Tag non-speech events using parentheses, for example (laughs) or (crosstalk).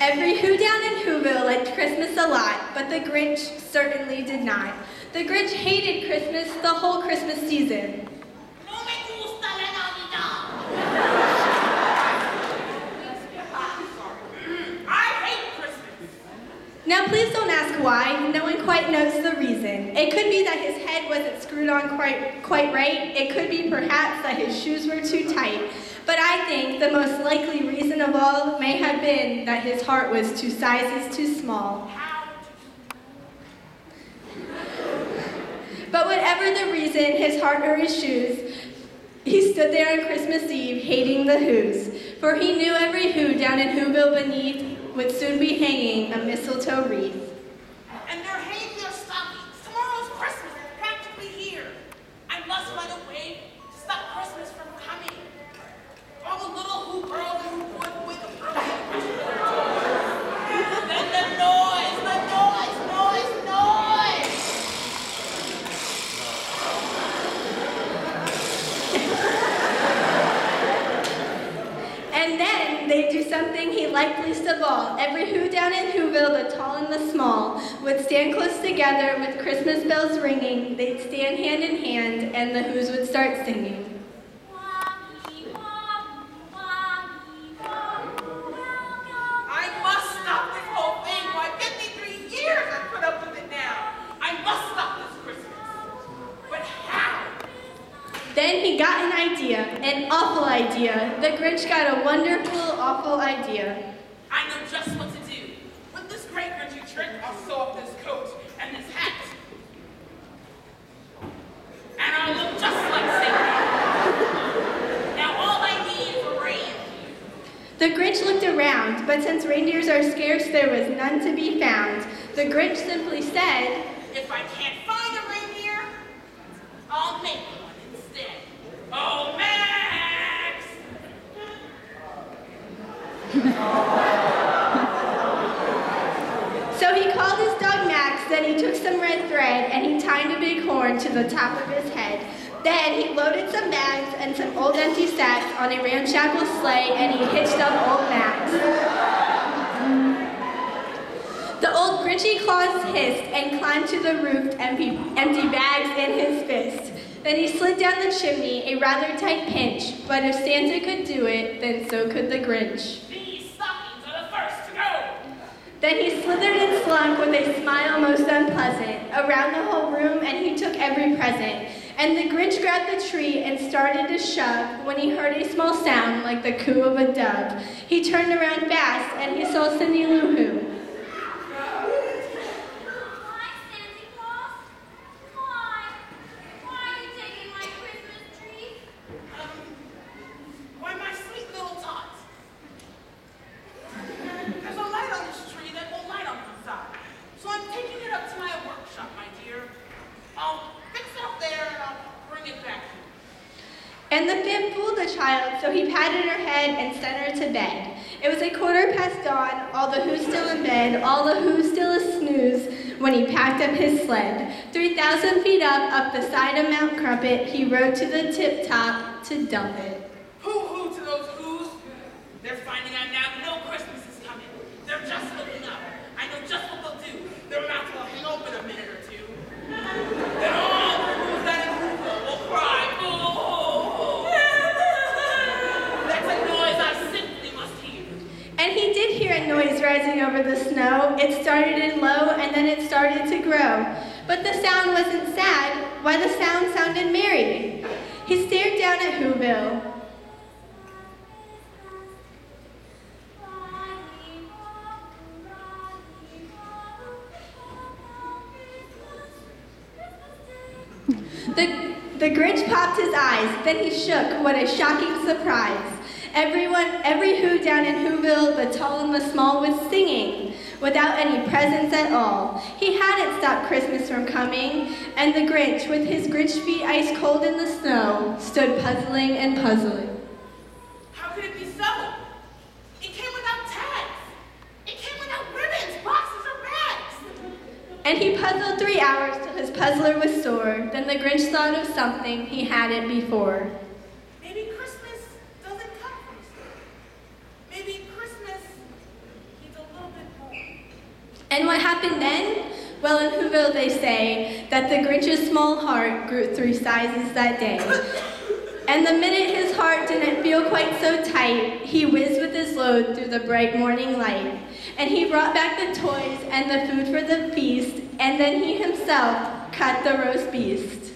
Every Who down in Whoville liked Christmas a lot, but the Grinch certainly did not. The Grinch hated Christmas the whole Christmas season. No me gusta la Navidad. I hate Christmas. Now please don't ask why, no one quite knows the reason. It could be that his head wasn't screwed on quite, quite right, it could be perhaps that his shoes were too tight. But I think the most likely reason of all may have been that his heart was two sizes too small. But whatever the reason, his heart or his shoes, he stood there on Christmas Eve hating the Who's. For he knew every Who down in Whoville beneath would soon be hanging a mistletoe wreath. and they're hanging their stockings. Tomorrow's Christmas, practically here. I must find a way to stop Christmas from coming. All the little who girls and who boys with them. Then the noise, the noise, noise, noise. And they'd do something he liked least of all. Every Who down in Whoville, the tall and the small, would stand close together with Christmas bells ringing. They'd stand hand in hand, and the Who's would start singing. Idea, an awful idea. The Grinch got a wonderful, awful idea. I know just what to do. With this great Grinchy trick, I'll sew up this coat and this hat. And I'll look just like Santa. Now all I need is a rain. The Grinch looked around, but since reindeers are scarce, there was none to be found. The Grinch simply said, If I can't find a reindeer, I'll make one. Max! (laughs) So he called his dog Max, then he took some red thread and he tied a big horn to the top of his head. Then he loaded some bags and some old empty sacks on a ramshackle sleigh and he hitched up old Max. The old Grinchy claws hissed and climbed to the roof, empty, empty bags in his fist. Then he slid down the chimney, a rather tight pinch, but if Santa could do it, then so could the Grinch. These stockings are the first to go. Then he slithered and slunk with a smile most unpleasant around the whole room, and he took every present. And the Grinch grabbed the tree and started to shove when he heard a small sound like the coo of a dove. He turned around fast, and he saw Cindy Lou Who. Why, Santa Claus? Why? Why are you taking my Christmas tree? Um, why, my sweet little tot. There's a light on this tree that won't light on the inside. So I'm taking it up to my workshop, my dear. I'll fix it up there and I'll bring it back here. And the fib fooled the child, so he patted her head and sent her to bed. It was a quarter past dawn, all the Who's still in bed, all the Who's still a snooze, when he packed up his sled. Three thousand feet up, up the side of Mount Crumpet, he rode to the tip top to dump it. Hoo hoo to those who's. They're finding out now no Christmas is coming. They're just looking up. I know just what they'll do. Their mouths will hang open a minute or two. Then all the who's that in Whoville will cry, boo hoo hoo. That's a noise I simply must hear. And noise rising over the snow. It started in low and then it started to grow. But the sound wasn't sad. Why, the sound sounded merry. He stared down at Whoville. The, the Grinch popped his eyes, then he shook. What a shocking surprise. Everyone, every Who down in Whoville, the tall and the small, was singing without any presents at all. He hadn't stopped Christmas from coming, and the Grinch, with his Grinch feet ice cold in the snow, stood puzzling and puzzling. How could it be so? It came without tags. It came without ribbons, boxes, or bags. And he puzzled three hours till his puzzler was sore. Then the Grinch thought of something he hadn't before. Maybe Christmas doesn't come from school. Maybe Christmas needs a And what happened then? Well, in Whoville they say that the Grinch's small heart grew three sizes that day. (laughs) And the minute his heart didn't feel quite so tight, he whizzed with his load through the bright morning light. And he brought back the toys and the food for the feast, and then he himself cut the roast beast.